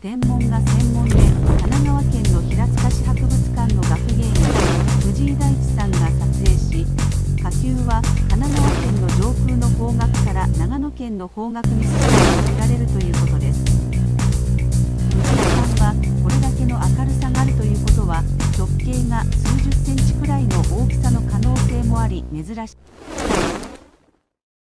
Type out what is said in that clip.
天文が専門で神奈川県の平塚市博物館の学芸員藤井大地さんが撮影し火球は神奈川県の上空の方角から長野県の方角に進むと見られるということです。藤井さんはこれだけの明るさがあるということは直径が数十センチくらいの大きさの可能性もあり珍しい。